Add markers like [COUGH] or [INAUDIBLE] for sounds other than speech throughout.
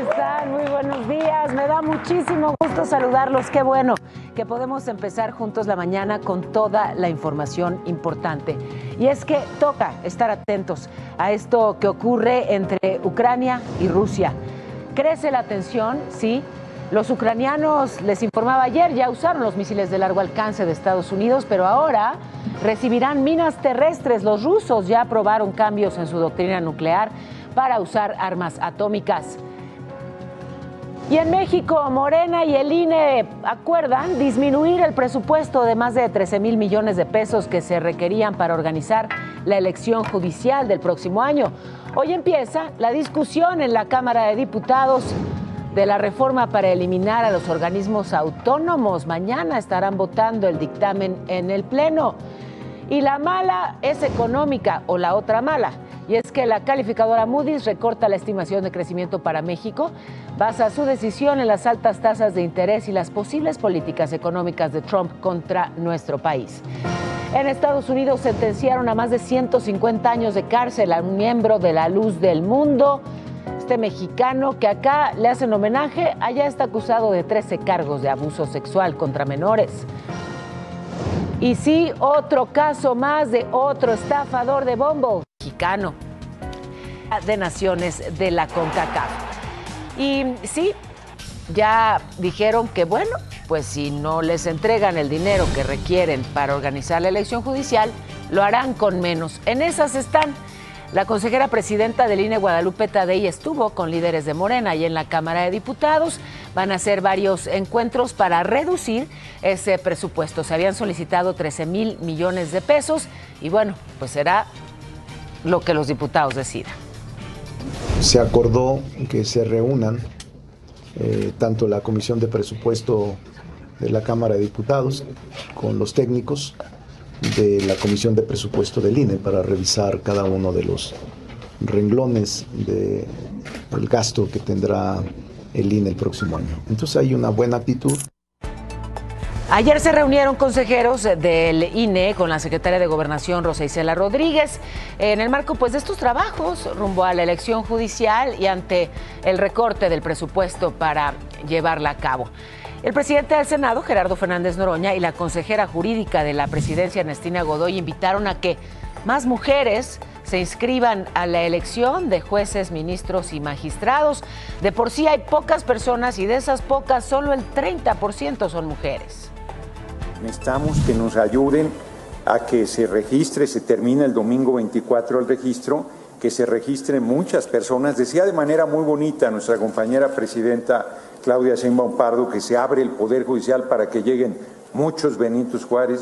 están? Muy buenos días. Me da muchísimo gusto saludarlos. Qué bueno que podemos empezar juntos la mañana con toda la información importante. Y es que toca estar atentos a esto que ocurre entre Ucrania y Rusia. Crece la tensión, sí. Los ucranianos, les informaba ayer, ya usaron los misiles de largo alcance de Estados Unidos, pero ahora recibirán minas terrestres. Los rusos ya aprobaron cambios en su doctrina nuclear para usar armas atómicas. Y en México, Morena y el INE acuerdan disminuir el presupuesto de más de 13 mil millones de pesos que se requerían para organizar la elección judicial del próximo año. Hoy empieza la discusión en la Cámara de Diputados de la reforma para eliminar a los organismos autónomos. Mañana estarán votando el dictamen en el Pleno. Y la mala es económica o la otra mala y es que la calificadora Moody's recorta la estimación de crecimiento para México, basa su decisión en las altas tasas de interés y las posibles políticas económicas de Trump contra nuestro país. En Estados Unidos sentenciaron a más de 150 años de cárcel a un miembro de la Luz del Mundo. Este mexicano que acá le hacen homenaje, allá está acusado de 13 cargos de abuso sexual contra menores. Y sí, otro caso más de otro estafador de Bumble mexicano de Naciones de la CONCACAF. Y sí, ya dijeron que bueno, pues si no les entregan el dinero que requieren para organizar la elección judicial, lo harán con menos. En esas están. La consejera presidenta del INE Guadalupe Tadei estuvo con líderes de Morena y en la Cámara de Diputados. Van a hacer varios encuentros para reducir ese presupuesto. Se habían solicitado 13 mil millones de pesos y bueno, pues será lo que los diputados decidan. Se acordó que se reúnan eh, tanto la Comisión de Presupuesto de la Cámara de Diputados con los técnicos de la Comisión de Presupuesto del INE para revisar cada uno de los renglones del gasto que tendrá el INE el próximo año. Entonces hay una buena actitud. Ayer se reunieron consejeros del INE con la secretaria de Gobernación Rosa Isela Rodríguez en el marco pues, de estos trabajos rumbo a la elección judicial y ante el recorte del presupuesto para llevarla a cabo. El presidente del Senado, Gerardo Fernández Noroña, y la consejera jurídica de la presidencia, Ernestina Godoy, invitaron a que más mujeres se inscriban a la elección de jueces, ministros y magistrados. De por sí hay pocas personas y de esas pocas solo el 30% son mujeres. Necesitamos que nos ayuden a que se registre, se termine el domingo 24 el registro, que se registren muchas personas. Decía de manera muy bonita nuestra compañera presidenta Claudia Sheinbaum Pardo que se abre el Poder Judicial para que lleguen muchos Benitos Juárez.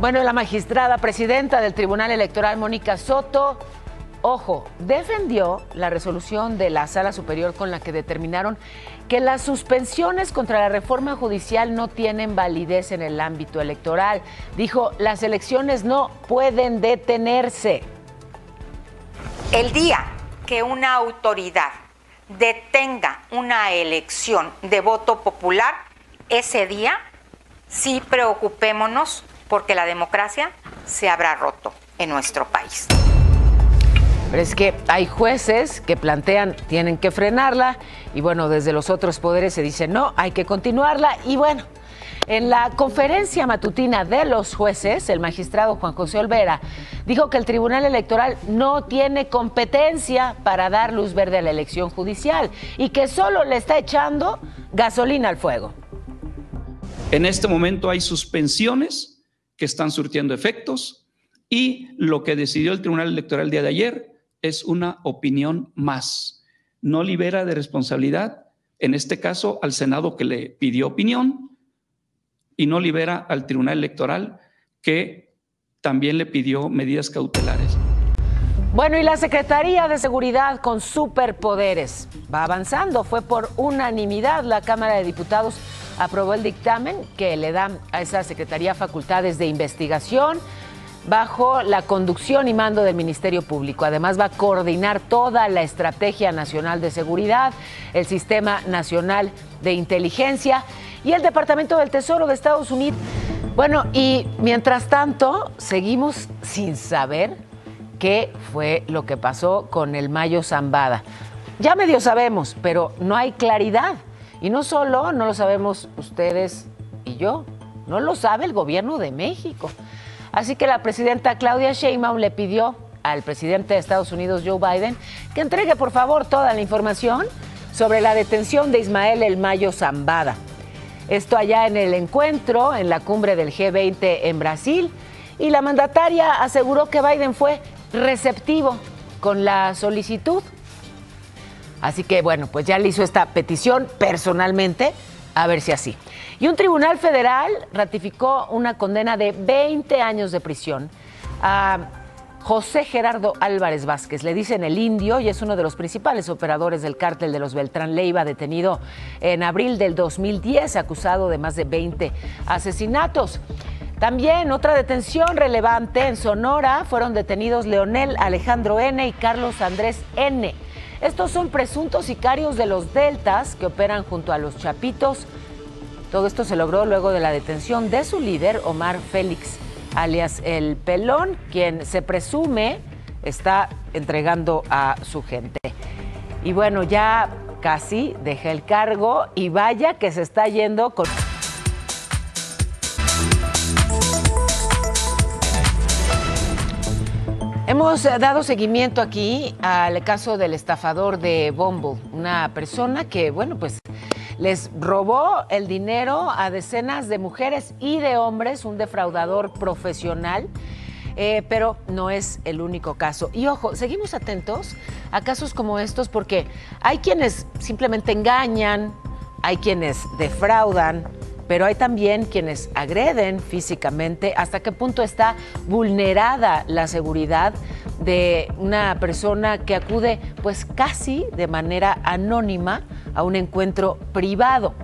Bueno, la magistrada presidenta del Tribunal Electoral, Mónica Soto, ojo, defendió la resolución de la Sala Superior con la que determinaron que las suspensiones contra la reforma judicial no tienen validez en el ámbito electoral. Dijo, las elecciones no pueden detenerse. El día que una autoridad detenga una elección de voto popular, ese día sí preocupémonos porque la democracia se habrá roto en nuestro país. Pero es que hay jueces que plantean tienen que frenarla y bueno, desde los otros poderes se dice no, hay que continuarla y bueno. En la conferencia matutina de los jueces, el magistrado Juan José Olvera dijo que el Tribunal Electoral no tiene competencia para dar luz verde a la elección judicial y que solo le está echando gasolina al fuego. En este momento hay suspensiones que están surtiendo efectos y lo que decidió el Tribunal Electoral el día de ayer es una opinión más. No libera de responsabilidad, en este caso, al Senado que le pidió opinión y no libera al Tribunal Electoral que también le pidió medidas cautelares. Bueno, y la Secretaría de Seguridad con superpoderes va avanzando. Fue por unanimidad la Cámara de Diputados aprobó el dictamen que le da a esa Secretaría facultades de investigación, bajo la conducción y mando del Ministerio Público. Además va a coordinar toda la Estrategia Nacional de Seguridad, el Sistema Nacional de Inteligencia y el Departamento del Tesoro de Estados Unidos. Bueno, y mientras tanto, seguimos sin saber qué fue lo que pasó con el Mayo Zambada. Ya medio sabemos, pero no hay claridad. Y no solo no lo sabemos ustedes y yo, no lo sabe el gobierno de México. Así que la presidenta Claudia Sheinbaum le pidió al presidente de Estados Unidos, Joe Biden, que entregue por favor toda la información sobre la detención de Ismael El Mayo Zambada. Esto allá en el encuentro, en la cumbre del G20 en Brasil, y la mandataria aseguró que Biden fue receptivo con la solicitud. Así que bueno, pues ya le hizo esta petición personalmente, a ver si así. Y un tribunal federal ratificó una condena de 20 años de prisión a José Gerardo Álvarez Vázquez, le dicen el indio y es uno de los principales operadores del cártel de los Beltrán Leiva, detenido en abril del 2010, acusado de más de 20 asesinatos. También otra detención relevante en Sonora fueron detenidos Leonel Alejandro N y Carlos Andrés N. Estos son presuntos sicarios de los Deltas que operan junto a los Chapitos. Todo esto se logró luego de la detención de su líder, Omar Félix alias El Pelón, quien se presume está entregando a su gente. Y bueno, ya casi deja el cargo y vaya que se está yendo con... Hemos dado seguimiento aquí al caso del estafador de Bumble, una persona que, bueno, pues les robó el dinero a decenas de mujeres y de hombres, un defraudador profesional. Eh, pero no es el único caso. Y ojo, seguimos atentos a casos como estos porque hay quienes simplemente engañan, hay quienes defraudan, pero hay también quienes agreden físicamente. ¿Hasta qué punto está vulnerada la seguridad de una persona que acude pues casi de manera anónima a un encuentro privado?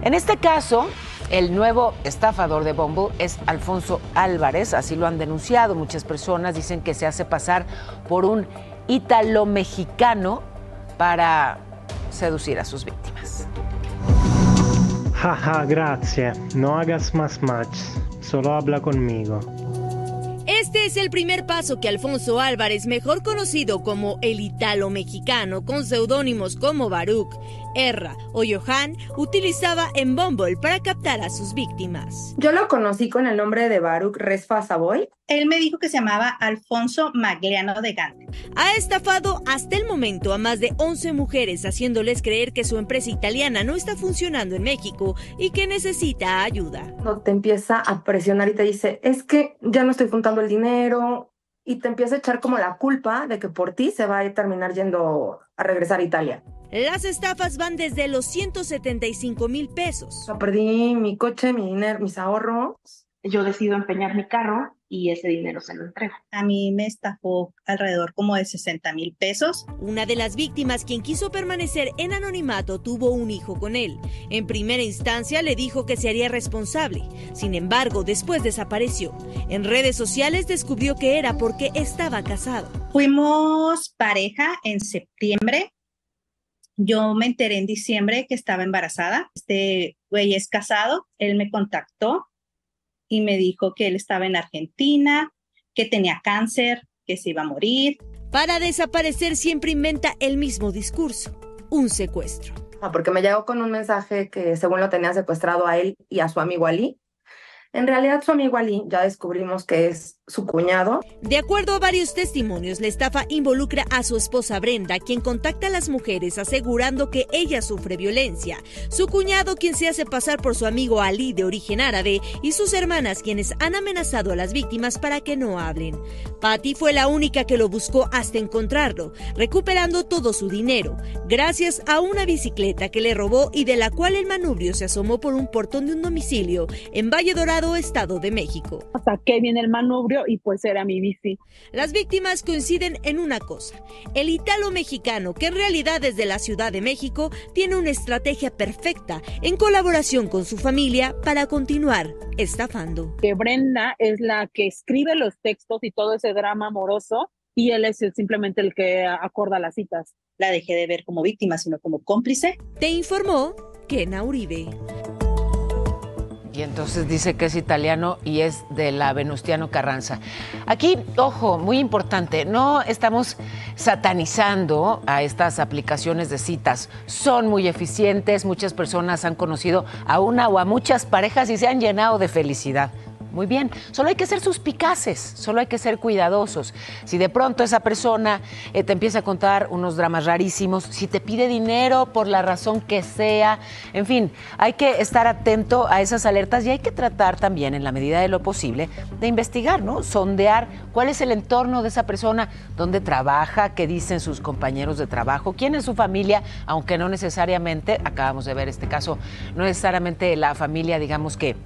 En este caso, el nuevo estafador de Bumble es Alfonso Álvarez, así lo han denunciado. Muchas personas dicen que se hace pasar por un ítalo mexicano para seducir a sus víctimas. Jaja, gracias. No hagas más match. Solo habla conmigo. Este es el primer paso que Alfonso Álvarez, mejor conocido como el Italo Mexicano, con seudónimos como Baruch, Erra o Johan, utilizaba en Bumble para captar a sus víctimas. Yo lo conocí con el nombre de Baruch Resfa Savoy. Él me dijo que se llamaba Alfonso Magliano de Gante. Ha estafado hasta el momento a más de 11 mujeres, haciéndoles creer que su empresa italiana no está funcionando en México y que necesita ayuda. No te empieza a presionar y te dice, es que ya no estoy juntando el dinero, y te empieza a echar como la culpa de que por ti se va a terminar yendo a regresar a Italia. Las estafas van desde los 175 mil pesos. perdí mi coche, mi dinero, mis ahorros. Yo decido empeñar mi carro y ese dinero se lo entrego. A mí me estafó alrededor como de 60 mil pesos. Una de las víctimas, quien quiso permanecer en anonimato, tuvo un hijo con él. En primera instancia le dijo que se haría responsable. Sin embargo, después desapareció. En redes sociales descubrió que era porque estaba casado. Fuimos pareja en septiembre yo me enteré en diciembre que estaba embarazada. Este güey es casado. Él me contactó y me dijo que él estaba en Argentina, que tenía cáncer, que se iba a morir. Para desaparecer siempre inventa el mismo discurso, un secuestro. Ah, porque me llegó con un mensaje que según lo tenía secuestrado a él y a su amigo Ali, en realidad su amigo Ali ya descubrimos que es su cuñado. De acuerdo a varios testimonios, la estafa involucra a su esposa Brenda, quien contacta a las mujeres asegurando que ella sufre violencia, su cuñado quien se hace pasar por su amigo Ali de origen árabe y sus hermanas quienes han amenazado a las víctimas para que no hablen. Patty fue la única que lo buscó hasta encontrarlo, recuperando todo su dinero, gracias a una bicicleta que le robó y de la cual el manubrio se asomó por un portón de un domicilio en Valle Dorado, Estado de México. Saqué bien el manubrio y pues era mi bici. Las víctimas coinciden en una cosa, el italo mexicano, que en realidad desde la Ciudad de México tiene una estrategia perfecta en colaboración con su familia para continuar estafando. Que Brenda es la que escribe los textos y todo ese drama amoroso y él es simplemente el que acorda las citas. La dejé de ver como víctima, sino como cómplice. Te informó Kena Uribe. Y entonces dice que es italiano y es de la Venustiano Carranza. Aquí, ojo, muy importante, no estamos satanizando a estas aplicaciones de citas. Son muy eficientes, muchas personas han conocido a una o a muchas parejas y se han llenado de felicidad. Muy bien, solo hay que ser suspicaces, solo hay que ser cuidadosos. Si de pronto esa persona eh, te empieza a contar unos dramas rarísimos, si te pide dinero por la razón que sea, en fin, hay que estar atento a esas alertas y hay que tratar también, en la medida de lo posible, de investigar, ¿no? Sondear cuál es el entorno de esa persona, dónde trabaja, qué dicen sus compañeros de trabajo, quién es su familia, aunque no necesariamente, acabamos de ver este caso, no necesariamente la familia, digamos que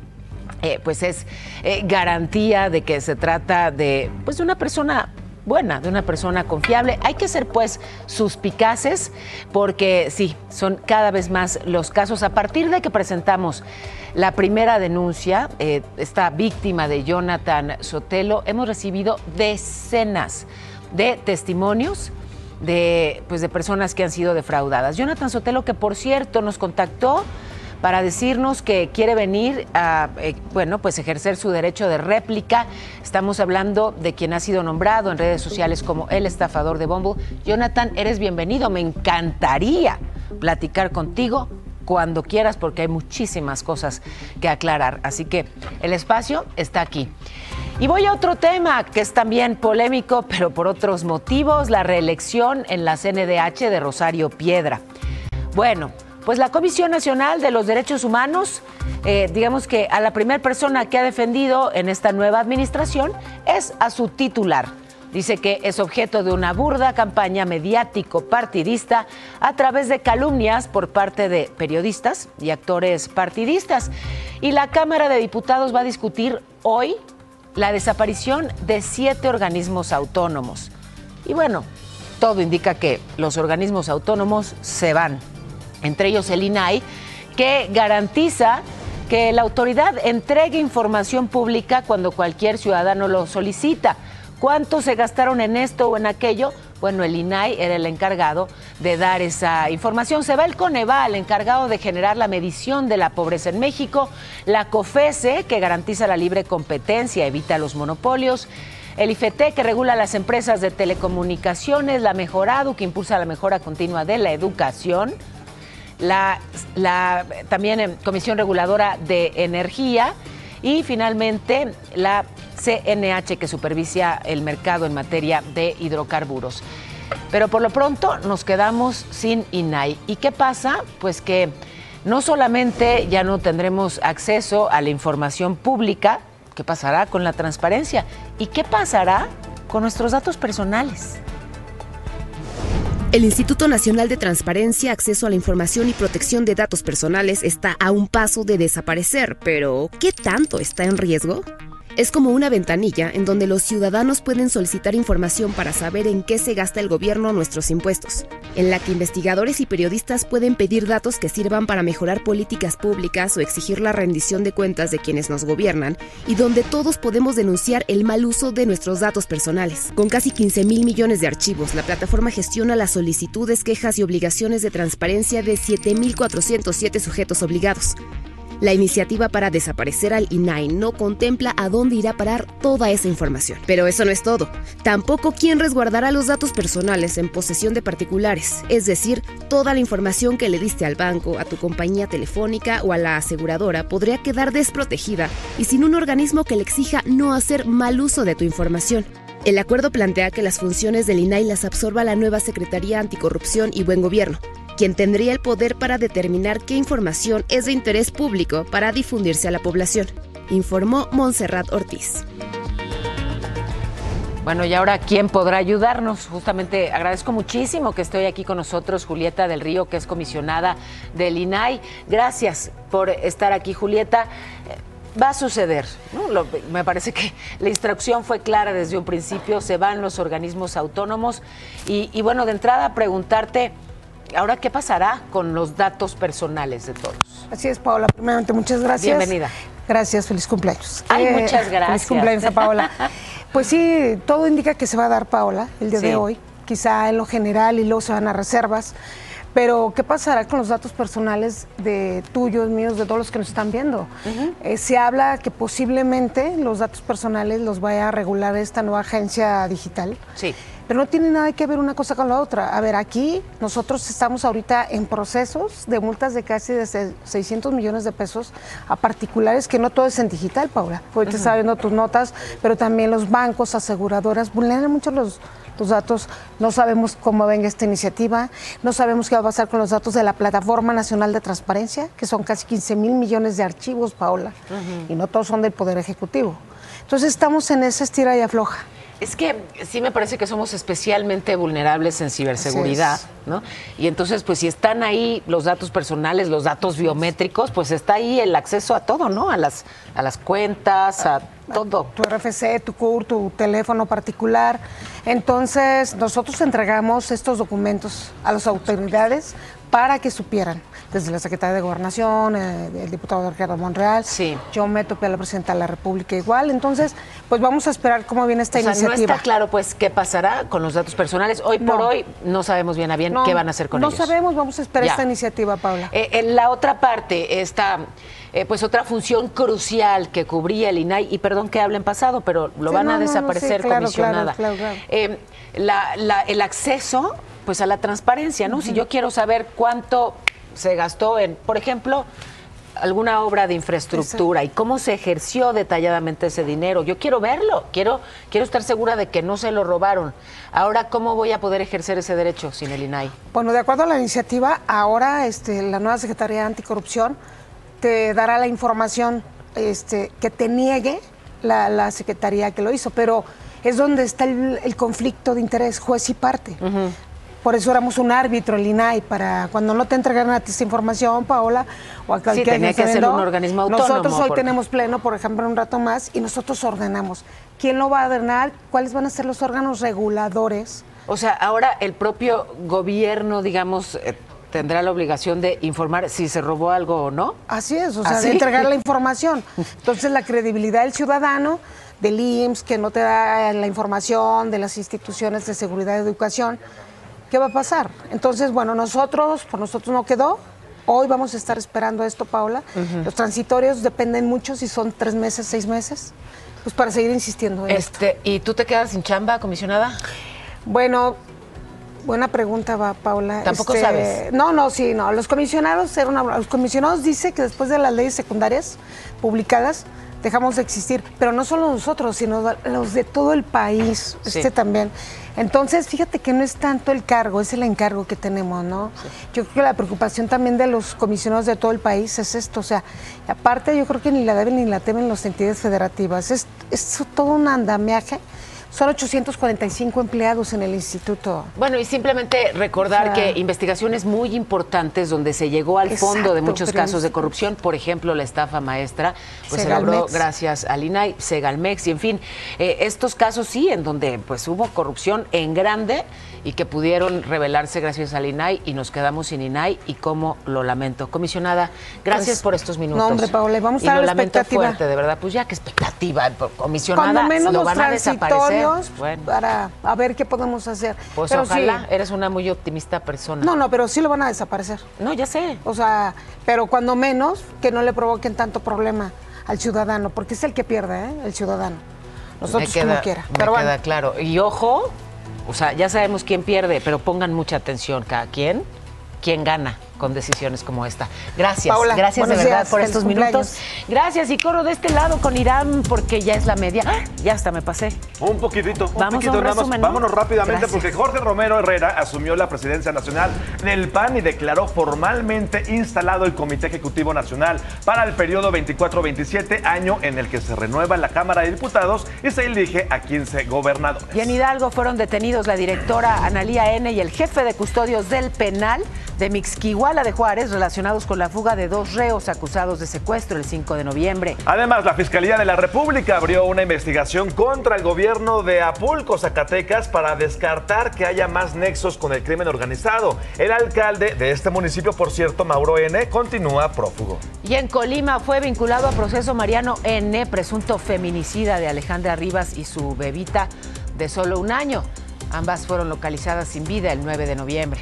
eh, pues es eh, garantía de que se trata de pues una persona buena, de una persona confiable. Hay que ser pues suspicaces porque sí, son cada vez más los casos. A partir de que presentamos la primera denuncia, eh, esta víctima de Jonathan Sotelo, hemos recibido decenas de testimonios de, pues, de personas que han sido defraudadas. Jonathan Sotelo, que por cierto nos contactó para decirnos que quiere venir a, eh, bueno, pues ejercer su derecho de réplica. Estamos hablando de quien ha sido nombrado en redes sociales como el estafador de Bumble. Jonathan, eres bienvenido. Me encantaría platicar contigo cuando quieras porque hay muchísimas cosas que aclarar. Así que el espacio está aquí. Y voy a otro tema que es también polémico, pero por otros motivos, la reelección en la CNDH de Rosario Piedra. Bueno, pues la Comisión Nacional de los Derechos Humanos, eh, digamos que a la primera persona que ha defendido en esta nueva administración es a su titular. Dice que es objeto de una burda campaña mediático-partidista a través de calumnias por parte de periodistas y actores partidistas. Y la Cámara de Diputados va a discutir hoy la desaparición de siete organismos autónomos. Y bueno, todo indica que los organismos autónomos se van entre ellos el INAI, que garantiza que la autoridad entregue información pública cuando cualquier ciudadano lo solicita. ¿Cuánto se gastaron en esto o en aquello? Bueno, el INAI era el encargado de dar esa información. Se va el Coneval, encargado de generar la medición de la pobreza en México, la COFESE, que garantiza la libre competencia, evita los monopolios, el IFETE, que regula las empresas de telecomunicaciones, la Mejorado, que impulsa la mejora continua de la educación, la, también eh, Comisión Reguladora de Energía y finalmente la CNH que supervisa el mercado en materia de hidrocarburos. Pero por lo pronto nos quedamos sin INAI. ¿Y qué pasa? Pues que no solamente ya no tendremos acceso a la información pública, ¿qué pasará con la transparencia? ¿Y qué pasará con nuestros datos personales? El Instituto Nacional de Transparencia, Acceso a la Información y Protección de Datos Personales está a un paso de desaparecer, pero ¿qué tanto está en riesgo? Es como una ventanilla en donde los ciudadanos pueden solicitar información para saber en qué se gasta el gobierno nuestros impuestos, en la que investigadores y periodistas pueden pedir datos que sirvan para mejorar políticas públicas o exigir la rendición de cuentas de quienes nos gobiernan, y donde todos podemos denunciar el mal uso de nuestros datos personales. Con casi 15 mil millones de archivos, la plataforma gestiona las solicitudes, quejas y obligaciones de transparencia de 7.407 sujetos obligados. La iniciativa para desaparecer al INAI no contempla a dónde irá a parar toda esa información. Pero eso no es todo. Tampoco quién resguardará los datos personales en posesión de particulares, es decir, toda la información que le diste al banco, a tu compañía telefónica o a la aseguradora podría quedar desprotegida y sin un organismo que le exija no hacer mal uso de tu información. El acuerdo plantea que las funciones del INAI las absorba la nueva Secretaría Anticorrupción y Buen Gobierno, quien tendría el poder para determinar qué información es de interés público para difundirse a la población, informó Montserrat Ortiz. Bueno, y ahora, ¿quién podrá ayudarnos? Justamente agradezco muchísimo que estoy aquí con nosotros, Julieta del Río, que es comisionada del INAI. Gracias por estar aquí, Julieta. Eh, va a suceder, ¿no? me parece que la instrucción fue clara desde un principio, se van los organismos autónomos y, y bueno, de entrada preguntarte, Ahora, ¿qué pasará con los datos personales de todos? Así es, Paola. Primeramente, muchas gracias. Bienvenida. Gracias, feliz cumpleaños. Ay, muchas [LAUGHS] gracias. Feliz cumpleaños a Paola. [LAUGHS] Pues sí, todo indica que se va a dar Paola el día de hoy, quizá en lo general y luego se van a reservas, Pero, ¿qué pasará con los datos personales de tuyos, míos, de todos los que nos están viendo? Eh, se habla que posiblemente los datos personales los vaya a regular esta nueva agencia digital. Sí. Pero no tiene nada que ver una cosa con la otra. A ver, aquí nosotros estamos ahorita en procesos de multas de casi de se- 600 millones de pesos a particulares, que no todo es en digital, Paula. Ahorita está viendo tus notas, pero también los bancos, aseguradoras, vulneran mucho los, los datos. No sabemos cómo venga esta iniciativa, no sabemos qué va a pasar con los datos de la Plataforma Nacional de Transparencia, que son casi 15 mil millones de archivos, Paula, y no todos son del Poder Ejecutivo. Entonces estamos en esa estira y afloja. Es que sí me parece que somos especialmente vulnerables en ciberseguridad, ¿no? Y entonces, pues si están ahí los datos personales, los datos biométricos, pues está ahí el acceso a todo, ¿no? A las, a las cuentas, a todo. tu RFC, tu CUR, tu teléfono particular. Entonces, nosotros entregamos estos documentos a las autoridades para que supieran, desde la Secretaría de Gobernación, eh, el diputado Ricardo Monreal, Sí. yo me topé a la presidenta de la República igual. Entonces, pues vamos a esperar cómo viene esta O sea, no iniciativa. está claro, pues, qué pasará con los datos personales. Hoy por No. hoy no sabemos bien a bien No, qué van a hacer con no ellos. sabemos, vamos a esperar Ya. esta iniciativa, Paula. Eh, en la otra parte, esta, eh, pues otra función crucial que cubría el INAI, y perdón que hable en pasado, pero lo Sí, van no, a no, no, desaparecer, sí, claro, comisionada. claro, claro, claro. Eh, la- la- el acceso, pues a la transparencia, ¿no? Si yo quiero saber cuánto se gastó en, por ejemplo, alguna obra de infraestructura y cómo se ejerció detalladamente ese dinero. Yo quiero verlo, quiero, quiero estar segura de que no se lo robaron. Ahora, ¿cómo voy a poder ejercer ese derecho sin el INAI? Bueno, de acuerdo a la iniciativa, ahora este, la nueva Secretaría de Anticorrupción te dará la información este, que te niegue la, la Secretaría que lo hizo, pero es donde está el, el conflicto de interés, juez y parte. Por eso éramos un árbitro, el INAI, para cuando no te entregaran a ti esa información, Paola, o a cualquier tenía que ser un organismo autónomo, Nosotros hoy tenemos pleno, por ejemplo, un rato más, y nosotros ordenamos. ¿Quién lo va a ordenar? ¿Cuáles van a ser los órganos reguladores? O sea, ahora el propio gobierno, digamos, eh, tendrá la obligación de informar si se robó algo o no. Así es, o sea, ¿Así? de entregar la [LAUGHS] información. Entonces, la credibilidad del ciudadano, del IMSS, que no te da la información, de las instituciones de seguridad y educación, ¿qué va a pasar? Entonces, bueno, nosotros, por nosotros no quedó. Hoy vamos a estar esperando esto, Paula. Los transitorios dependen mucho si son tres meses, seis meses, pues para seguir insistiendo en esto. Este, ¿Y tú te quedas sin chamba, comisionada? Bueno, buena pregunta, va, Paula. Este, ¿Tampoco sabes? No, no, sí, no. Los comisionados, era una- los comisionados dice que después de las leyes secundarias publicadas dejamos de existir, pero no solo nosotros, sino los de todo el país, Sí. este también. Entonces, fíjate que no es tanto el cargo, es el encargo que tenemos, ¿no? Yo creo que la preocupación también de los comisionados de todo el país es esto, o sea, aparte yo creo que ni la deben ni la temen las entidades federativas, es, es todo un andamiaje. Son 845 empleados en el instituto. Bueno, y simplemente recordar O sea- que investigaciones muy importantes donde se llegó al fondo de muchos casos de corrupción, por ejemplo, la estafa maestra, pues se logró gracias al INAI, Segalmex y en fin, eh, estos casos sí, en donde pues hubo corrupción en grande y que pudieron revelarse gracias al INAI y nos quedamos sin INAI y cómo lo lamento. Comisionada, gracias Pues, por estos minutos. no, hombre, Paola, vamos a y lo la lamento expectativa. fuerte, de verdad, pues ya que expectativa, comisionada, menos lo van a desaparecer. Bueno. para a ver qué podemos hacer. Pues Pero ojalá, sí. eres una muy optimista persona. No, no, pero sí lo van a desaparecer. No, ya sé. O sea, pero cuando menos que no le provoquen tanto problema al ciudadano, porque es el que pierde, ¿eh? El ciudadano. Nosotros me queda, como quiera. me Pero bueno, queda claro. Y ojo, o sea, ya sabemos quién pierde, pero pongan mucha atención cada quien, quién gana con decisiones como esta. Gracias, Paola, gracias de verdad días, por estos cumpleaños. minutos. Gracias y corro de este lado con Irán porque ya es la media. ¡Ah! Ya hasta me pasé. Un poquitito, un Vamos a un poquito nada más. resumen, ¿no? Vámonos rápidamente Gracias. porque Jorge Romero Herrera asumió la presidencia nacional del PAN y declaró formalmente instalado el Comité Ejecutivo Nacional para el periodo 24-27, año en el que se renueva la Cámara de Diputados y se elige a 15 gobernadores. Y en Hidalgo fueron detenidos la directora Analía N y el jefe de custodios del penal de De Juárez relacionados con la fuga de dos reos acusados de secuestro el 5 de noviembre. Además, la Fiscalía de la República abrió una investigación contra el gobierno de Apulco, Zacatecas, para descartar que haya más nexos con el crimen organizado. El alcalde de este municipio, por cierto, Mauro N., continúa prófugo. Y en Colima fue vinculado a proceso Mariano N., presunto feminicida de Alejandra Rivas y su bebita de solo un año. Ambas fueron localizadas sin vida el 9 de noviembre.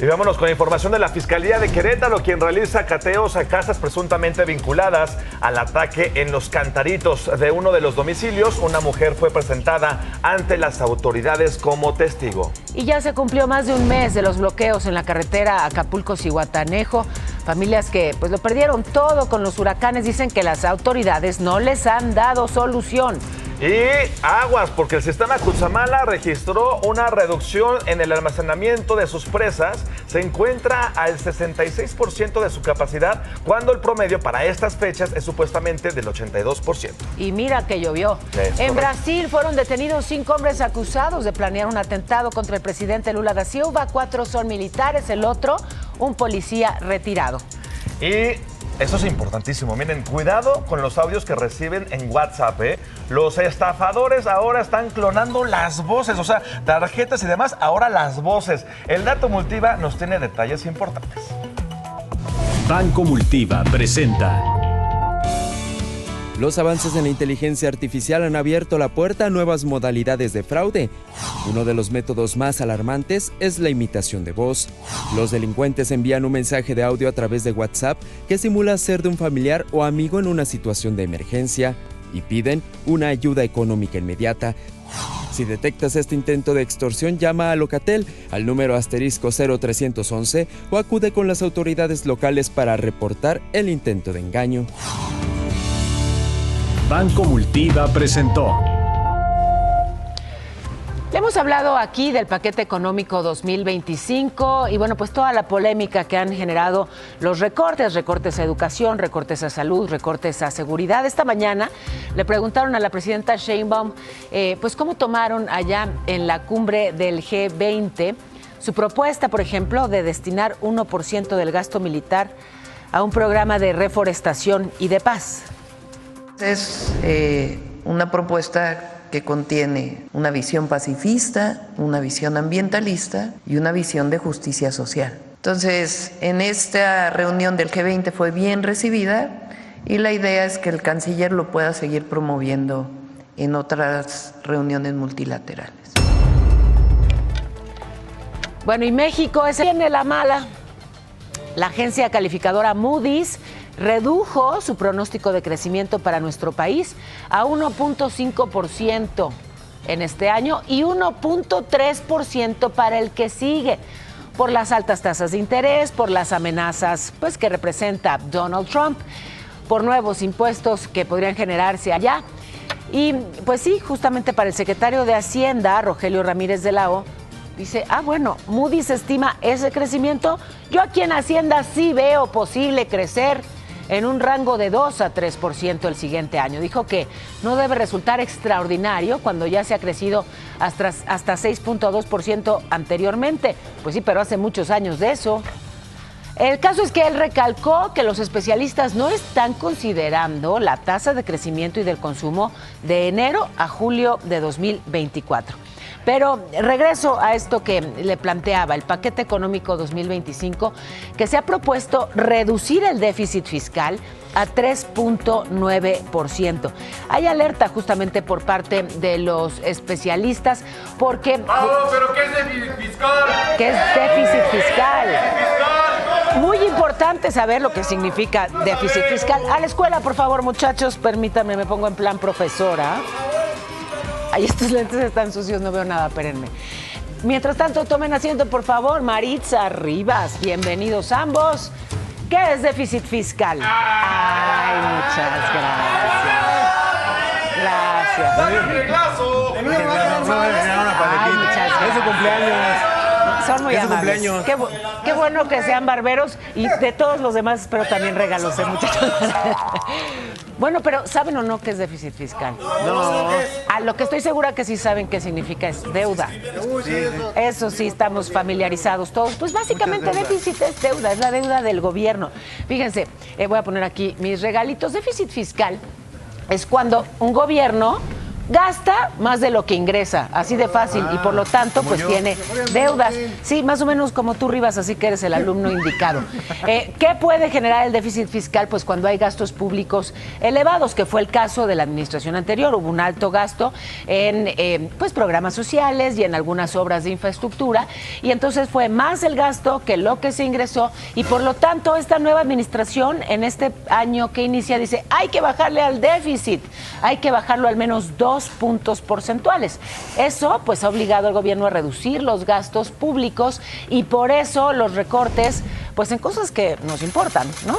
Y vámonos con información de la Fiscalía de Querétaro, quien realiza cateos a casas presuntamente vinculadas al ataque en los cantaritos de uno de los domicilios. Una mujer fue presentada ante las autoridades como testigo. Y ya se cumplió más de un mes de los bloqueos en la carretera Acapulco-Cihuatanejo. Familias que pues lo perdieron todo con los huracanes dicen que las autoridades no les han dado solución. Y aguas, porque el sistema Cutzamala registró una reducción en el almacenamiento de sus presas. Se encuentra al 66% de su capacidad, cuando el promedio para estas fechas es supuestamente del 82%. Y mira que llovió. en Brasil fueron detenidos cinco hombres acusados de planear un atentado contra el presidente Lula da Silva. Cuatro son militares, el otro un policía retirado. Y eso es importantísimo. Miren, cuidado con los audios que reciben en WhatsApp. ¿eh? Los estafadores ahora están clonando las voces, o sea, tarjetas y demás, ahora las voces. El dato Multiva nos tiene detalles importantes. Banco Multiva presenta. Los avances en la inteligencia artificial han abierto la puerta a nuevas modalidades de fraude. Uno de los métodos más alarmantes es la imitación de voz. Los delincuentes envían un mensaje de audio a través de WhatsApp que simula ser de un familiar o amigo en una situación de emergencia y piden una ayuda económica inmediata. Si detectas este intento de extorsión, llama a Locatel al número asterisco 0311 o acude con las autoridades locales para reportar el intento de engaño. Banco Multiva presentó. Le hemos hablado aquí del paquete económico 2025 y bueno, pues toda la polémica que han generado los recortes, recortes a educación, recortes a salud, recortes a seguridad. Esta mañana le preguntaron a la presidenta Sheinbaum, eh, pues cómo tomaron allá en la cumbre del G20 su propuesta, por ejemplo, de destinar 1% del gasto militar a un programa de reforestación y de paz. Es eh, una propuesta que contiene una visión pacifista, una visión ambientalista y una visión de justicia social. Entonces, en esta reunión del G20 fue bien recibida y la idea es que el canciller lo pueda seguir promoviendo en otras reuniones multilaterales. Bueno, y México es tiene la mala. La agencia calificadora Moody's redujo su pronóstico de crecimiento para nuestro país a 1.5% en este año y 1.3% para el que sigue por las altas tasas de interés, por las amenazas pues que representa Donald Trump, por nuevos impuestos que podrían generarse allá. Y pues sí, justamente para el secretario de Hacienda, Rogelio Ramírez de la O, dice, ah, bueno, Moody's estima ese crecimiento. Yo aquí en Hacienda sí veo posible crecer en un rango de 2 a 3% el siguiente año. Dijo que no debe resultar extraordinario cuando ya se ha crecido hasta, hasta 6.2% anteriormente. Pues sí, pero hace muchos años de eso. El caso es que él recalcó que los especialistas no están considerando la tasa de crecimiento y del consumo de enero a julio de 2024. Pero regreso a esto que le planteaba, el paquete económico 2025, que se ha propuesto reducir el déficit fiscal a 3.9%. Hay alerta justamente por parte de los especialistas porque... pero ¿qué es déficit fiscal? ¿Qué es déficit fiscal? Muy importante saber lo que significa déficit fiscal. A la escuela, por favor, muchachos, permítanme, me pongo en plan profesora. Ay, estos lentes están sucios, no veo nada, espérenme. Mientras tanto, tomen asiento, por favor. Maritza Rivas, bienvenidos ambos. ¿Qué es déficit fiscal? Ay, muchas gracias. Gracias. ¡Dale un reglazo! Ay, muchas gracias. Es su cumpleaños. Son muy amables. Qué, bu- qué bueno que sean barberos y de todos los demás espero también regalos, ¿eh, muchachos. [LAUGHS] bueno, pero ¿saben o no qué es déficit fiscal? No. A lo que estoy segura que sí saben qué significa es deuda. Eso sí, estamos familiarizados todos. Pues básicamente déficit es deuda, es la deuda del gobierno. Fíjense, eh, voy a poner aquí mis regalitos. Déficit fiscal es cuando un gobierno gasta más de lo que ingresa, así de fácil, y por lo tanto, pues tiene deudas. Sí, más o menos como tú, Rivas, así que eres el alumno indicado. [LAUGHS] Eh, ¿Qué puede generar el déficit fiscal? Pues cuando hay gastos públicos elevados, que fue el caso de la administración anterior. Hubo un alto gasto en eh, pues programas sociales y en algunas obras de infraestructura, y entonces fue más el gasto que lo que se ingresó, y por lo tanto, esta nueva administración en este año que inicia dice, hay que bajarle al déficit, hay que bajarlo al menos dos puntos porcentuales. Eso pues ha obligado al gobierno a reducir los gastos públicos y por eso los recortes pues en cosas que nos importan, ¿no?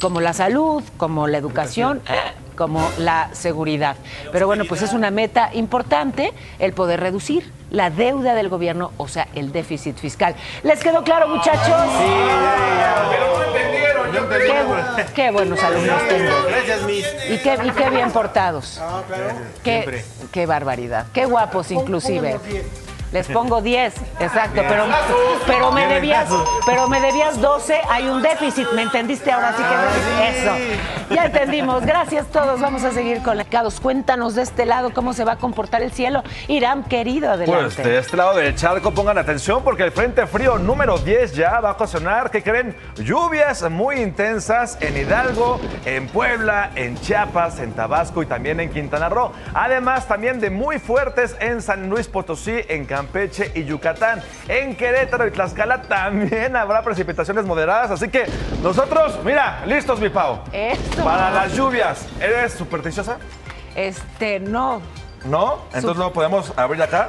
Como la salud, como la educación, eh, como la seguridad. Pero bueno, pues es una meta importante el poder reducir la deuda del gobierno, o sea, el déficit fiscal. ¿Les quedó claro, muchachos? Sí, Pero no entendieron, yo Qué, qué buenos alumnos tengo. Gracias, Miss. Y qué, y qué bien portados. Ah, claro. Qué, Siempre. qué barbaridad. Qué guapos inclusive. Les pongo 10, exacto, pero, pero me debías, pero me debías 12, hay un déficit, ¿me entendiste? Ahora sí que eso. Ya entendimos. Gracias todos. Vamos a seguir conectados. Cuéntanos de este lado cómo se va a comportar el cielo. Irán, querido, adelante. Pues de este lado del charco pongan atención porque el Frente Frío número 10 ya va a ocasionar, ¿qué creen? Lluvias muy intensas en Hidalgo, en Puebla, en Chiapas, en Tabasco y también en Quintana Roo. Además también de muy fuertes en San Luis Potosí, en Campeche y Yucatán. En Querétaro y Tlaxcala también habrá precipitaciones moderadas. Así que nosotros, mira, listos mi Pau. Eso. Para las lluvias. ¿Eres supersticiosa? Este, no. ¿No? Entonces no podemos abrir acá.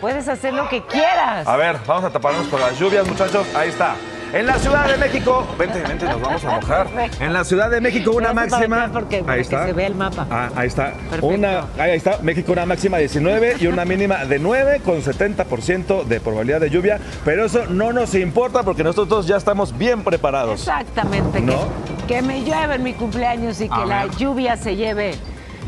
Puedes hacer lo que quieras. A ver, vamos a taparnos con las lluvias, muchachos. Ahí está. En la Ciudad de México, vente, vente, nos vamos a mojar. [LAUGHS] En la Ciudad de México una máxima. Porque- ahí está. se vea el mapa. Ah, ahí está. Perfecto. Una, ahí está. México una máxima de 19 y una mínima de 9 con 70% de probabilidad de lluvia. Pero eso no nos importa porque nosotros ya estamos bien preparados. Exactamente. ¿No? Que, que me llueve en mi cumpleaños y que la lluvia se lleve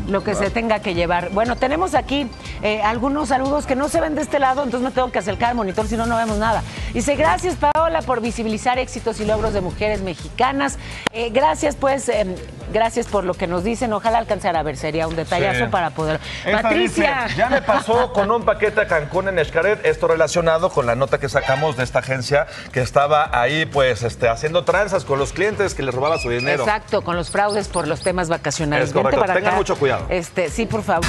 lo que se tenga que llevar. Bueno, tenemos aquí eh, algunos saludos que no se ven de este lado, entonces me tengo que acercar al monitor, si no, no vemos nada. Dice, gracias Paola por visibilizar éxitos y logros de mujeres mexicanas. Eh, gracias, pues, eh, gracias por lo que nos dicen. Ojalá alcanzar a ver, sería un detallazo Sí. para poder. Esta Patricia. dice, ya me pasó con un paquete a Cancún en Escaret, esto relacionado con la nota que sacamos de esta agencia que estaba ahí pues este, haciendo tranzas con los clientes que les robaba su dinero. Exacto, con los fraudes por los temas vacacionales. Es correcto. Tengan mucho cuidado. Este, sí, por favor.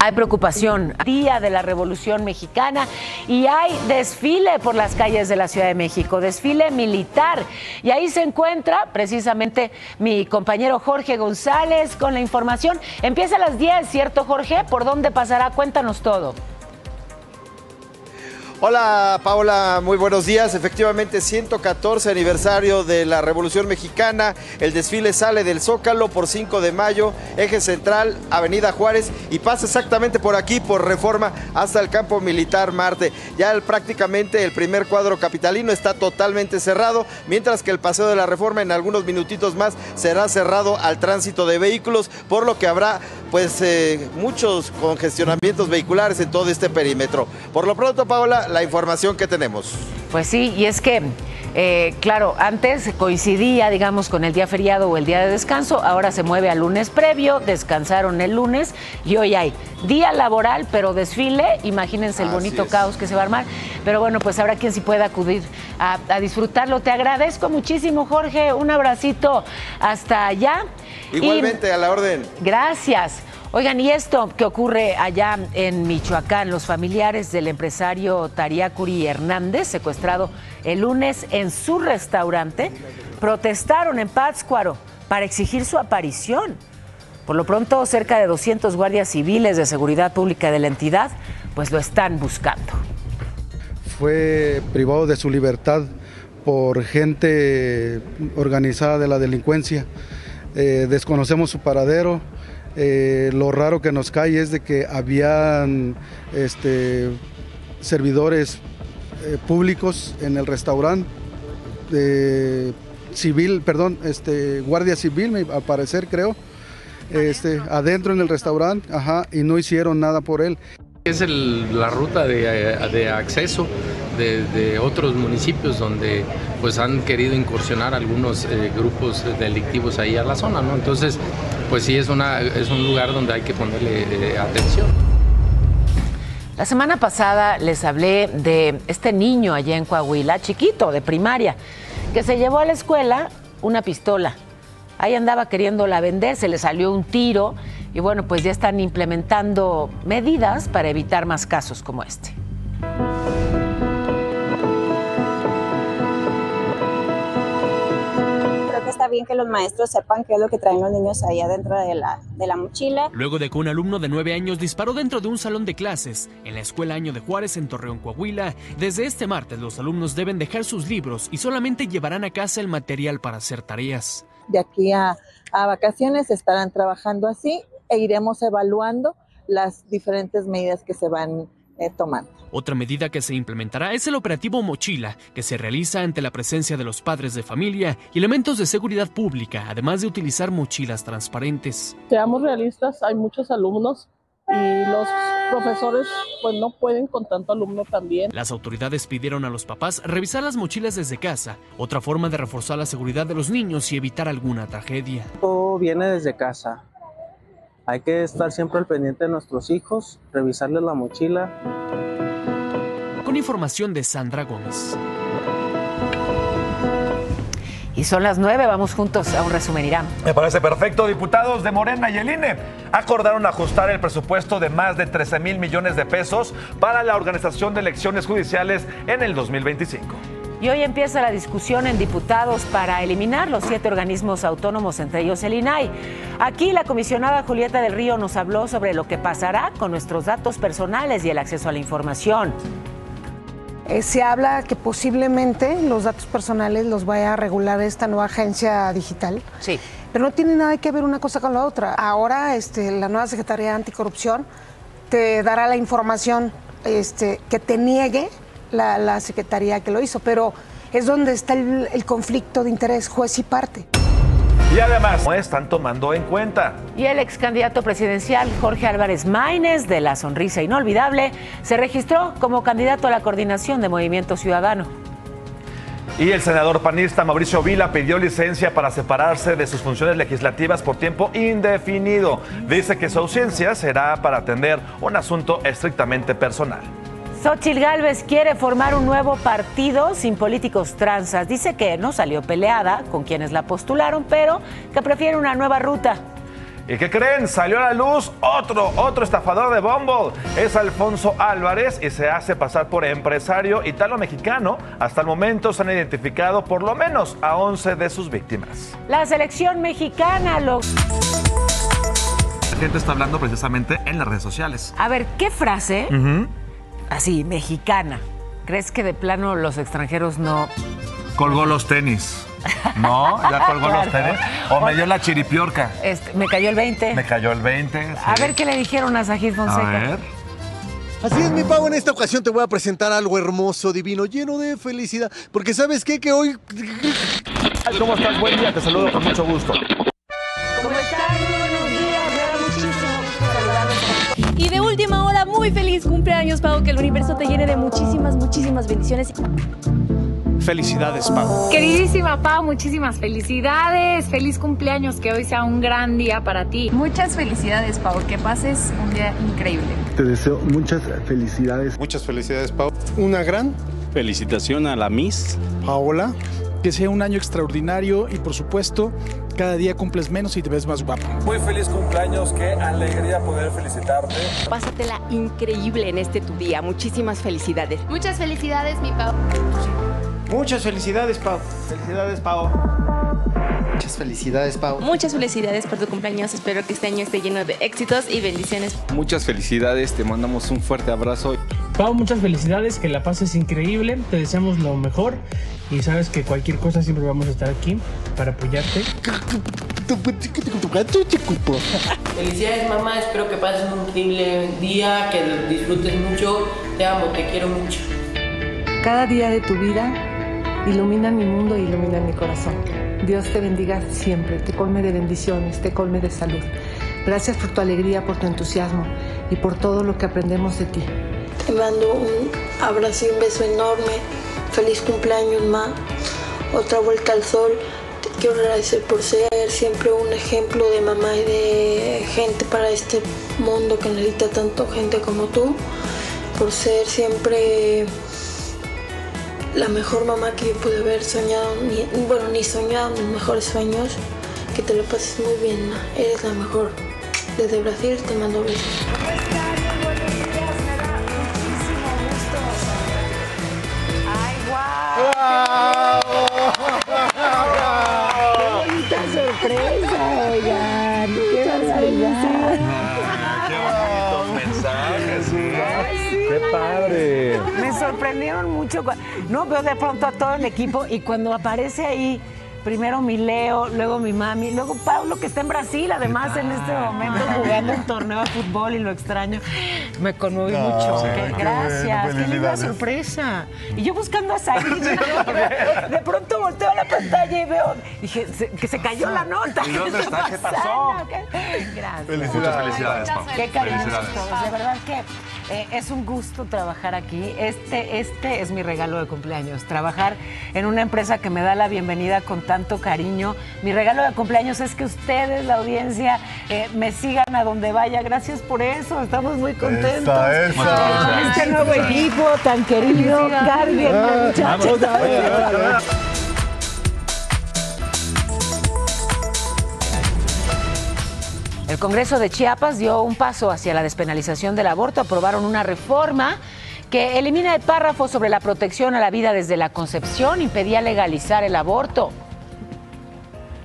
Hay preocupación, día de la Revolución Mexicana y hay desfile por las calles de la Ciudad de México, desfile militar. Y ahí se encuentra precisamente mi compañero Jorge González con la información. Empieza a las 10, ¿cierto Jorge? ¿Por dónde pasará? Cuéntanos todo. Hola Paola, muy buenos días. Efectivamente, 114 aniversario de la Revolución Mexicana. El desfile sale del Zócalo por 5 de mayo, eje central, Avenida Juárez y pasa exactamente por aquí, por Reforma, hasta el campo militar Marte. Ya prácticamente el primer cuadro capitalino está totalmente cerrado, mientras que el Paseo de la Reforma en algunos minutitos más será cerrado al tránsito de vehículos, por lo que habrá pues eh, muchos congestionamientos vehiculares en todo este perímetro. Por lo pronto, Paola, la información que tenemos. Pues sí, y es que, eh, claro, antes coincidía, digamos, con el día feriado o el día de descanso, ahora se mueve al lunes previo, descansaron el lunes y hoy hay día laboral, pero desfile, imagínense el Así bonito es. caos que se va a armar. Pero bueno, pues habrá quien sí pueda acudir a, a disfrutarlo. Te agradezco muchísimo, Jorge, un abracito hasta allá. Y- Igualmente, a la orden. Gracias. Oigan, y esto que ocurre allá en Michoacán, los familiares del empresario Tariacuri Hernández, secuestrado el lunes en su restaurante, protestaron en Pátzcuaro para exigir su aparición. Por lo pronto, cerca de 200 guardias civiles de seguridad pública de la entidad, pues lo están buscando. fue privado de su libertad por gente organizada de la delincuencia. Eh, desconocemos su paradero. Eh, lo raro que nos cae es de que habían este, servidores eh, públicos en el restaurante, eh, civil, perdón, este, guardia civil, me- al parecer creo, este, adentro en el restaurante, ajá, y no hicieron nada por él. Es el- la ruta de, de acceso de, de otros municipios donde pues han querido incursionar algunos eh, grupos delictivos ahí a la zona, ¿no? Entonces, pues sí es, una, es un lugar donde hay que ponerle eh, atención. La semana pasada les hablé de este niño allá en Coahuila, chiquito, de primaria, que se llevó a la escuela una pistola. Ahí andaba queriéndola vender, se le salió un tiro y bueno, pues ya están implementando medidas para evitar más casos como este. Está bien que los maestros sepan qué es lo que traen los niños ahí adentro de la, de la mochila. Luego de que un alumno de 9 años disparó dentro de un salón de clases en la Escuela Año de Juárez en Torreón, Coahuila, desde este martes los alumnos deben dejar sus libros y solamente llevarán a casa el material para hacer tareas. De aquí a, a vacaciones estarán trabajando así e iremos evaluando las diferentes medidas que se van eh, tomando. Otra medida que se implementará es el operativo Mochila, que se realiza ante la presencia de los padres de familia y elementos de seguridad pública, además de utilizar mochilas transparentes. Seamos realistas, hay muchos alumnos y los profesores pues no pueden con tanto alumno también. Las autoridades pidieron a los papás revisar las mochilas desde casa, otra forma de reforzar la seguridad de los niños y evitar alguna tragedia. Todo viene desde casa. Hay que estar siempre al pendiente de nuestros hijos, revisarles la mochila. Con información de Sandra Gómez. Y son las nueve, vamos juntos a un resumen Irán. Me parece perfecto. Diputados de Morena y el INE acordaron ajustar el presupuesto de más de 13 mil millones de pesos para la organización de elecciones judiciales en el 2025. Y hoy empieza la discusión en diputados para eliminar los siete organismos autónomos, entre ellos el INAI. Aquí la comisionada Julieta del Río nos habló sobre lo que pasará con nuestros datos personales y el acceso a la información. Eh, se habla que posiblemente los datos personales los vaya a regular esta nueva agencia digital. Sí. Pero no tiene nada que ver una cosa con la otra. Ahora este, la nueva Secretaría de Anticorrupción te dará la información este, que te niegue la, la Secretaría que lo hizo, pero es donde está el, el conflicto de interés juez y parte. Y además, no están tomando en cuenta. Y el ex candidato presidencial Jorge Álvarez Maínez, de la Sonrisa Inolvidable, se registró como candidato a la coordinación de Movimiento Ciudadano. Y el senador panista Mauricio Vila pidió licencia para separarse de sus funciones legislativas por tiempo indefinido. Dice que su ausencia será para atender un asunto estrictamente personal. Xochitl Gálvez quiere formar un nuevo partido sin políticos transas. Dice que no salió peleada con quienes la postularon, pero que prefiere una nueva ruta. ¿Y qué creen? Salió a la luz otro, otro estafador de Bumble. Es Alfonso Álvarez y se hace pasar por empresario italo-mexicano. Hasta el momento se han identificado por lo menos a 11 de sus víctimas. La selección mexicana los... La gente está hablando precisamente en las redes sociales. A ver, ¿qué frase? Así, mexicana. ¿Crees que de plano los extranjeros no... Colgó los tenis. No, ya [LAUGHS] colgó los tenis. O me dio la chiripiorca. Este, me cayó el 20. Me cayó el 20. A ver qué le dijeron a Sajid Fonseca. A ver. Así es, mi pavo, en esta ocasión te voy a presentar algo hermoso, divino, lleno de felicidad. Porque sabes qué, que hoy... ¿Cómo estás? Buen día, te saludo con mucho gusto. Feliz cumpleaños, Pau, que el universo te llene de muchísimas, muchísimas bendiciones. Felicidades, Pau. Queridísima Pau, muchísimas felicidades. Feliz cumpleaños, que hoy sea un gran día para ti. Muchas felicidades, Pau. Que pases un día increíble. Te deseo muchas felicidades. Muchas felicidades, Pau. Una gran Felicitación a la Miss. Paola. Que sea un año extraordinario y, por supuesto, cada día cumples menos y te ves más guapa. Muy feliz cumpleaños, qué alegría poder felicitarte. Pásatela increíble en este tu día. Muchísimas felicidades. Muchas felicidades, mi Pau. Muchas felicidades, Pau. Felicidades, Pau. Muchas felicidades, Pau. Muchas felicidades por tu cumpleaños. Espero que este año esté lleno de éxitos y bendiciones. Muchas felicidades, te mandamos un fuerte abrazo. Pau, muchas felicidades, que la pases increíble, te deseamos lo mejor y sabes que cualquier cosa siempre vamos a estar aquí para apoyarte. Felicidades mamá, espero que pases un increíble día, que disfrutes mucho, te amo, te quiero mucho. Cada día de tu vida ilumina mi mundo y ilumina mi corazón. Dios te bendiga siempre, te colme de bendiciones, te colme de salud. Gracias por tu alegría, por tu entusiasmo y por todo lo que aprendemos de ti. Te mando un abrazo y un beso enorme. Feliz cumpleaños, Ma. Otra vuelta al sol. Te quiero agradecer por ser siempre un ejemplo de mamá y de gente para este mundo que necesita tanto gente como tú. Por ser siempre la mejor mamá que yo pude haber soñado, ni- bueno, ni soñado mis mejores sueños. Que te lo pases muy bien, Ma. Eres la mejor. Desde Brasil te mando besos. Sorprendieron mucho. No, veo de pronto a todo el equipo y cuando aparece ahí, primero mi Leo, luego mi mami, luego Pablo, que está en Brasil, además, en este momento jugando un torneo de fútbol y lo extraño. Me conmoví No, mucho. sí, Qué- qué gracias. bueno, qué linda sorpresa. Y yo buscando a Said. de pronto volteo a la pantalla y veo, dije, se- que se cayó la nota. ¿Y dónde está? ¿Qué [LAUGHS] pasó? ¿Qué- Gracias. Felicidades. Muchas felicidades, Pau. Qué cariñosos todos. De verdad que eh, es un gusto trabajar aquí. Este, este es mi regalo de cumpleaños. Trabajar en una empresa que me da la bienvenida con tanto cariño. Mi regalo de cumpleaños es que ustedes, la audiencia, eh, me sigan a donde vaya. Gracias por eso. Estamos muy contentos. Esa, este nuevo equipo tan querido. Cárguenme, muchachos. El Congreso de Chiapas dio un paso hacia la despenalización del aborto. Aprobaron una reforma que elimina el párrafo sobre la protección a la vida desde la concepción, impedía legalizar el aborto.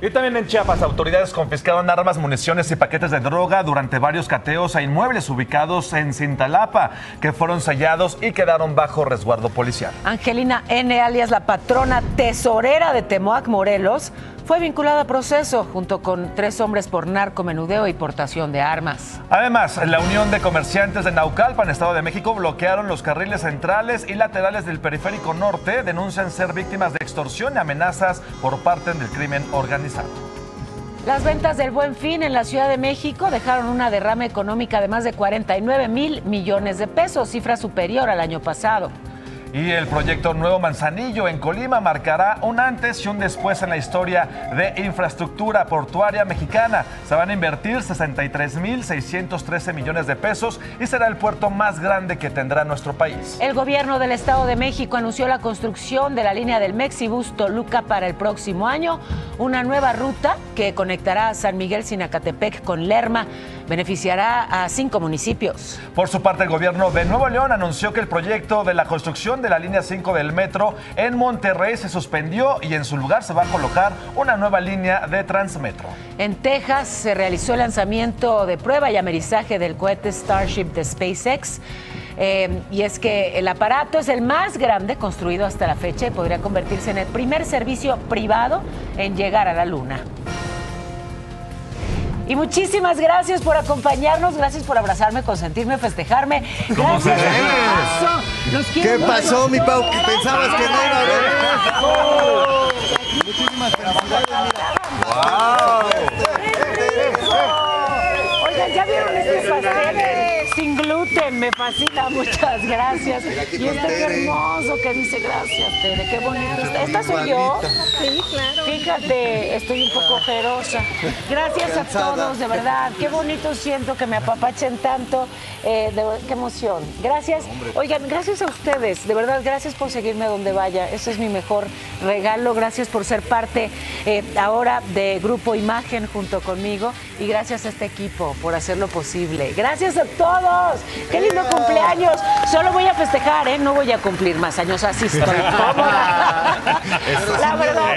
Y también en Chiapas, autoridades confiscaron armas, municiones y paquetes de droga durante varios cateos a inmuebles ubicados en Cintalapa, que fueron sellados y quedaron bajo resguardo policial. Angelina N., alias la patrona tesorera de Temoac, Morelos, fue vinculada a proceso junto con tres hombres por narcomenudeo y portación de armas. Además, la Unión de Comerciantes de Naucalpan, Estado de México, bloquearon los carriles centrales y laterales del periférico norte. Denuncian ser víctimas de extorsión y amenazas por parte del crimen organizado. Las ventas del Buen Fin en la Ciudad de México dejaron una derrama económica de más de 49 mil millones de pesos, cifra superior al año pasado. Y el proyecto Nuevo Manzanillo en Colima marcará un antes y un después en la historia de infraestructura portuaria mexicana. Se van a invertir 63.613 millones de pesos y será el puerto más grande que tendrá nuestro país. El gobierno del Estado de México anunció la construcción de la línea del Mexibus Toluca para el próximo año, una nueva ruta que conectará a San Miguel Sinacatepec con Lerma, beneficiará a cinco municipios. Por su parte, el gobierno de Nuevo León anunció que el proyecto de la construcción de la línea 5 del metro en Monterrey se suspendió y en su lugar se va a colocar una nueva línea de Transmetro. En Texas se realizó el lanzamiento de prueba y amerizaje del cohete Starship de SpaceX. Eh, y es que el aparato es el más grande construido hasta la fecha y podría convertirse en el primer servicio privado en llegar a la Luna. Y muchísimas gracias por acompañarnos, gracias por abrazarme, consentirme, festejarme. Los quiero ¿Qué mucho. pasó, mi Pau? Que pensabas que no iba a haber. Muchísimas felicidades. Oigan, ¿ya vieron este pastel sin gluten? Me fascina, [LAUGHS] muchas gracias. Y este qué hermoso que dice gracias, Tere, qué bonito. está. ¿Esta soy yo? Sí, claro. Fíjate, estoy un poco ojerosa. Gracias a todos, de verdad. Qué bonito siento que me apapachen tanto. Eh, de- qué emoción. Gracias. Oigan, gracias a ustedes. De verdad, gracias por seguirme donde vaya. Ese es mi mejor regalo. Gracias por ser parte eh, ahora de Grupo Imagen junto conmigo. Y gracias a este equipo por hacerlo posible. Gracias a todos. Qué lindo cumpleaños. Solo voy a festejar, ¿eh? No voy a cumplir más años. Así estoy cómoda. [LAUGHS] La verdad.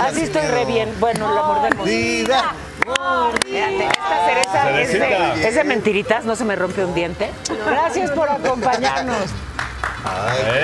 Así estoy re bien. Bueno, la mordemos. Fíjate, esta cereza es de, es de mentiritas, no se me rompe un diente. Gracias por acompañarnos.